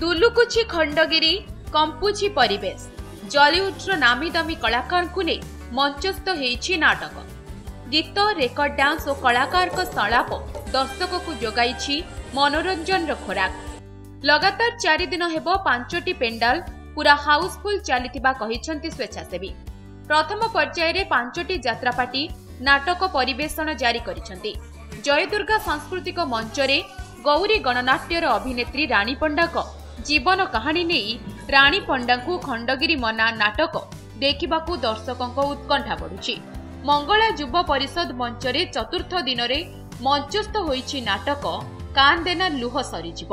ଦୁଲୁକୁଛି ଖଣ୍ଡଗିରି କମ୍ପୁଛି ପରିବେଶ। ଜଲିଉଡ୍ର ନାମୀ ଦାମୀ କଳାକାରଙ୍କୁ ନେଇ ମଞ୍ଚସ୍ଥ ହେଇଛି ନାଟକ। ଗୀତ ରେକର୍ଡ ଡ୍ୟାନ୍ସ ଓ କଳାକାରଙ୍କ ସଂଳାପ ଦର୍ଶକକୁ ଯୋଗାଇଛି ମନୋରଞ୍ଜନର ଖୋରାକ। ଲଗାତାର ଚାରି ଦିନ ହେବ ପାଞ୍ଚଟି ପେଣ୍ଡାଲ ପୁରା ହାଉସଫୁଲ୍ ଚାଲିଥିବା କହିଛନ୍ତି ସ୍ୱେଚ୍ଛାସେବୀ। ପ୍ରଥମ ପର୍ଯ୍ୟାୟରେ ପାଞ୍ଚଟି ଯାତ୍ରାପାଟି ନାଟକ ପରିବେଷଣ ଜାରି କରିଛନ୍ତି। ଜୟଦୁର୍ଗା ସାଂସ୍କୃତିକ ମଞ୍ଚରେ ଗୌରୀ ଗଣନାଟ୍ୟର ଅଭିନେତ୍ରୀ ରାଣୀ ପଣ୍ଡାଙ୍କ ଜୀବନ କାହାଣୀ ନେଇ ରାଣୀ ପଣ୍ଡାଙ୍କୁ ଖଣ୍ଡଗିରି ମନା ନାଟକ ଦେଖିବାକୁ ଦର୍ଶକଙ୍କ ଉତ୍କଣ୍ଠା ବଢୁଛି। ମଙ୍ଗଳା ଯୁବ ପରିଷଦ ମଞ୍ଚରେ ଚତୁର୍ଥ ଦିନରେ ମଞ୍ଚସ୍ଥ ହୋଇଛି ନାଟକ କାନ୍ ଦେନା ଲୁହ ସରିଯିବ।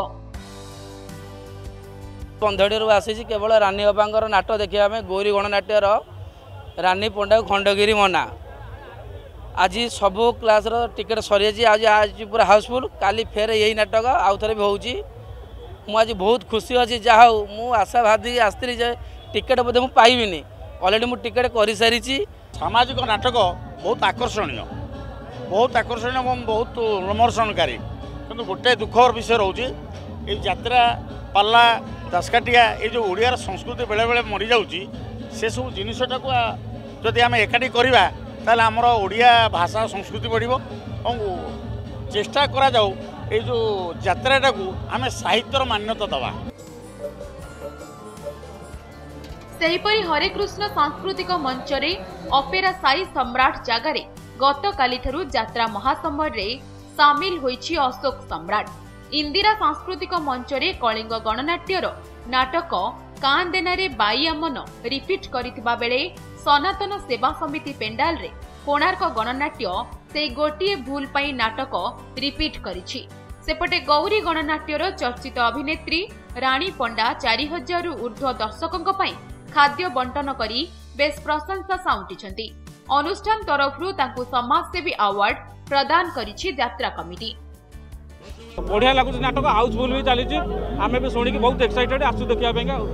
ପନ୍ଧଡ଼ିରୁ ଆସିଛି କେବଳ ରାନୀ ବାବାଙ୍କର ନାଟ ଦେଖିବା ପାଇଁ ଗୌରୀ ଗଣନାଟ୍ୟର ରାନୀ ପଣ୍ଡା ଖଣ୍ଡଗିରି ମନା। ଆଜି ସବୁ କ୍ଲାସ୍ର ଟିକେଟ୍ ସରିଯାଇଛି। ଆଜି ଆଜି ପୁରା ହାଉସଫୁଲ୍ କାଲି ଫେର ଏଇ ନାଟକ ଆଉ ଥରେ ବି ହେଉଛି। ମୁଁ ଆଜି ବହୁତ ଖୁସି ଅଛି ଯାହା ହଉ ମୁଁ ଆଶା ଭାବିକି ଆସିଥିଲି ଯେ ଟିକେଟ୍ ବୋଧେ ମୁଁ ପାଇବିନି। ଅଲରେଡ଼ି ମୁଁ ଟିକେଟ୍ କରିସାରିଛି। ସାମାଜିକ ନାଟକ ବହୁତ ଆକର୍ଷଣୀୟ। ବହୁତ ଆକର୍ଷଣୀୟ ଏବଂ ବହୁତ ରୋମର୍ଶନକାରୀ କିନ୍ତୁ ଗୋଟେ ଦୁଃଖର ବିଷୟ ରହୁଛି ଏଇ ଯାତ୍ରା ପାଲା ଦାସକାଠିଆ ଏଇ ଯେଉଁ ଓଡ଼ିଆର ସଂସ୍କୃତି ବେଳେବେଳେ ମରିଯାଉଛି ସେସବୁ ଜିନିଷଟାକୁ ଆ- ଯଦି ଆମେ ଏକାଠି କରିବା ତାହେଲେ ଆମର ଓଡ଼ିଆ ଭାଷା ସଂସ୍କୃତି ବଢ଼ିବ ଏବଂ ଚେଷ୍ଟା କରାଯାଉ ଏଇ ଯେଉଁ ଯାତ୍ରାଟାକୁ ଆମେ ସାହିତ୍ୟର ମାନ୍ୟତା ଦେବା। ସେହିପରି ହରେକୃଷ୍ଣ ସାଂସ୍କୃତିକ ମଞ୍ଚରେ ଅପେରା ସାଇ ସମ୍ରାଟ ଜାଗାରେ ଗତକାଲିଠାରୁ ଯାତ୍ରା ମହାସମରରେ ସାମିଲ ହୋଇଛି ଅଶୋକ ସମ୍ରାଟ। ଇନ୍ଦିରା ସାଂସ୍କୃତିକ ମଞ୍ଚରେ କଳିଙ୍ଗ ଗଣନାଟ୍ୟର ନାଟକ କାଁ ଦେନାରେ ବାଇଆମନ ରିପିଟ୍ କରିଥିବା ବେଳେ ସନାତନ ସେବା ସମିତି ପେଣ୍ଡାଲରେ କୋଣାର୍କ ଗଣନାଟ୍ୟ ସେଇ ଗୋଟିଏ ଭୁଲ ପାଇଁ ନାଟକ ରିପିଟ୍ କରିଛି। ସେପଟେ ଗୌରୀ ଗଣନାଟ୍ୟର ଚର୍ଚ୍ଚିତ ଅଭିନେତ୍ରୀ ରାଣୀ ପଣ୍ଡା ଚାରି ହଜାରରୁ ଉର୍ଦ୍ଧ୍ୱ ଦର୍ଶକଙ୍କ ପାଇଁ ଖାଦ୍ୟ ବଣ୍ଟନ କରି ବେଶ୍ ପ୍ରଶଂସା ସାଉଣ୍ଟିଛନ୍ତି ଅନୁଷ୍ଠାନ ତରଫରୁ ତାଙ୍କୁ ସମାଜସେବୀ ଆୱାର୍ଡ ପ୍ରଦାନ କରିଛି ଯାତ୍ରା କମିଟି। ବଢିଆ ଲାଗୁଛି ନାଟକ ହାଉସଫୁଲ୍ ବି ଚାଲିଛି। ଆମେ ବି ଶୁଣିକି ବହୁତ ଏକ୍ସାଇଟେଡ୍ ଆସୁ ଦେଖିବା ପାଇଁକା ଆଉ।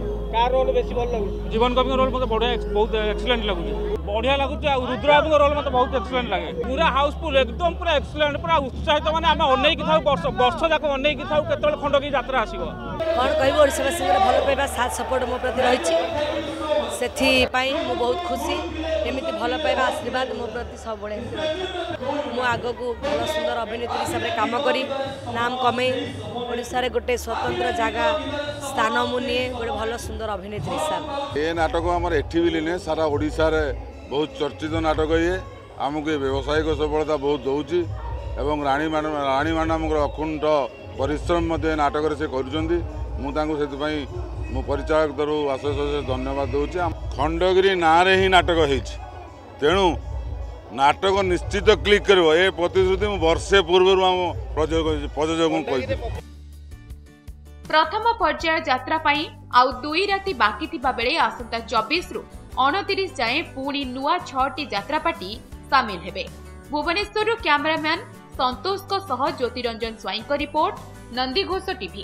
জীবন কবি রোল মতো বড়িয়া বহুত এক্সিলেন্ট লাগুছে বড়িয়া লাগুছে আর রুদ্রবাবু রোল মতো বহুত এক্সিলেন্ট লাগে পুরা হাউসফুল একদম পুরা এক্সিলেন্ট পুরা উৎসাহিত মানে আমি অনেক থাকু বর্ষ বর্ষ যাক অনেক থাকু কেতবে খণ্ডকী যাত্রা আসব কোণ কহব ওড়শাবাসী ভালো পাইবা সাথ সপোর্ট মো প্রতি রয়েছে ପାଇବା ସାଥ ସପୋର୍ଟ ମୋ ପ୍ରତି ରହିଛି ସେଥିପାଇଁ ମୁଁ ବହୁତ ଖୁସି ଏମିତି ଭଲ ପାଇବା ଆଶୀର୍ବାଦ ମୋ ପ୍ରତି ସବୁବେଳେ। ଏମିତି ରହିଥାଏ ମୁଁ ଆଗକୁ ଭଲ ସୁନ୍ଦର ଅଭିନେତ୍ରୀ ହିସାବରେ କାମ କରି ନାମ କମେଇ ଓଡ଼ିଶାରେ ଗୋଟେ ସ୍ୱତନ୍ତ୍ର ଜାଗା ସ୍ଥାନ ମୁଁ ନିଏ ଗୋଟେ ଭଲ ସୁନ୍ଦର ଅଭିନେତ୍ରୀ ହିସାବରେ। ଏ ନାଟକ ଆମର ଏଠି ବୋଲି ନୁହେଁ ସାରା ଓଡ଼ିଶାରେ ବହୁତ ଚର୍ଚ୍ଚିତ ନାଟକ ଇଏ। ଆମକୁ ଏ ବ୍ୟବସାୟିକ ସଫଳତା ବହୁତ ଦେଉଛି ଏବଂ ରାଣୀ ମ୍ୟାଡ଼ାମ ରାଣୀ ମ୍ୟାଡ଼ାମଙ୍କର ଅକୁଣ୍ଠ ପରିଶ୍ରମ ମଧ୍ୟ ଏ ନାଟକରେ ସେ କରୁଛନ୍ତି। ମୁଁ ତାଙ୍କୁ ସେଥିପାଇଁ ମୁଁ ପରିଚାଳକ ତରଫରୁ ଅଶେଷ ଅଶେଷ ଧନ୍ୟବାଦ ଦେଉଛି। ଆମ ଖଣ୍ଡଗିରି ନାଁରେ ହିଁ ନାଟକ ହେଇଛି। ତେଣୁ ନାଟକ ନିଶ୍ଚିତ କ୍ଲିକ୍ କରିବ। ଏ ପ୍ରତିଶ୍ରୁତି ମୁଁ ବର୍ଷେ ପୂର୍ବରୁ ଆମ ପ୍ରଯୋଗ ପ୍ରଯୋଜକଙ୍କୁ କହିଥିଲି ପ୍ରଥମ ପର୍ଯ୍ୟାୟ ଯାତ୍ରା ପାଇଁ ଆଉ ଦୁଇ ରାତି ବାକି ଥିବା ବେଳେ ଆସନ୍ତା ଚବିଶରୁ ଅଣତିରିଶ ଯାଏଁ ପୁଣି ନୂଆ ଛଅଟି ଯାତ୍ରାପାଟି ସାମିଲ ହେବେ। ଭୁବନେଶ୍ୱରରୁ କ୍ୟାମେରାମ୍ୟାନ୍ ସନ୍ତୋଷଙ୍କ ସହ ଜ୍ୟୋତିରଞ୍ଜନ ସ୍ୱାଇଁଙ୍କ ରିପୋର୍ଟ ନନ୍ଦିଘୋଷ ଟିଭି